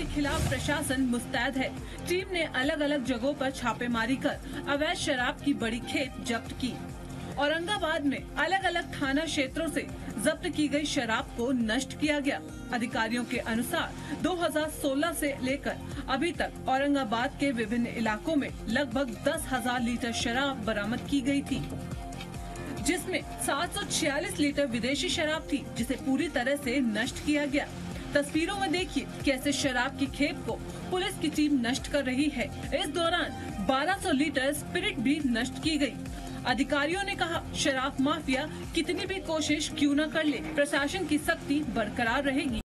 के खिलाफ प्रशासन मुस्तैद है। टीम ने अलग अलग जगहों पर छापेमारी कर अवैध शराब की बड़ी खेत जब्त की। औरंगाबाद में अलग अलग थाना क्षेत्रों से जब्त की गई शराब को नष्ट किया गया। अधिकारियों के अनुसार 2016 से लेकर अभी तक औरंगाबाद के विभिन्न इलाकों में लगभग दस हज़ार लीटर शराब बरामद की गई थी, जिसमें 746 लीटर विदेशी शराब थी, जिसे पूरी तरह से नष्ट किया गया। तस्वीरों में देखिए कैसे शराब की खेप को पुलिस की टीम नष्ट कर रही है इस दौरान 1200 लीटर स्पिरिट भी नष्ट की गई। अधिकारियों ने कहा, शराब माफिया कितनी भी कोशिश क्यों न कर ले, प्रशासन की सख्ती बरकरार रहेगी